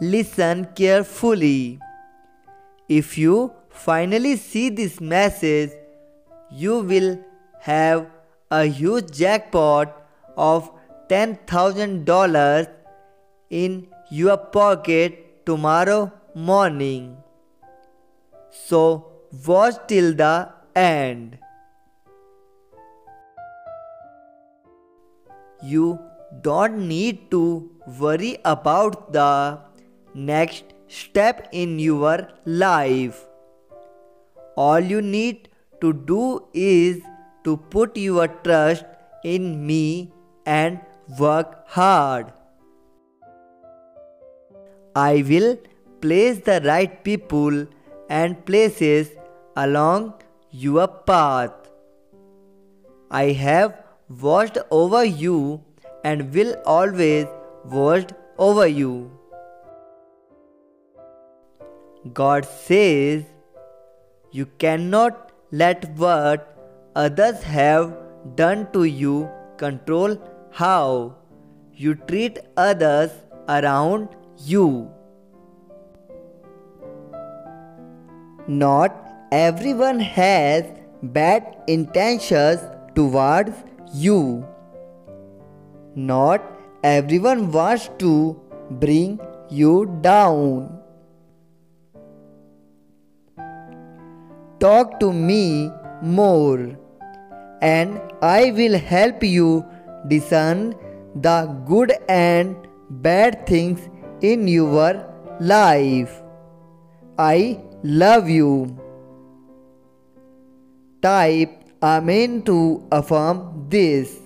listen carefully. If you finally see this message, you will have a huge jackpot of $10,000 in your pocket tomorrow morning. So, watch till the end. You don't need to worry about the next step in your life. All you need to do is to put your trust in me and work hard. I will place the right people and places along your path. I have watched over you and will always watch over you. God says, You cannot let what others have done to you control how you treat others around you. Not everyone has bad intentions towards you. Not everyone wants to bring you down. Talk to me more, and I will help you discern the good and bad things in your life. I love you. Type Amen to affirm this.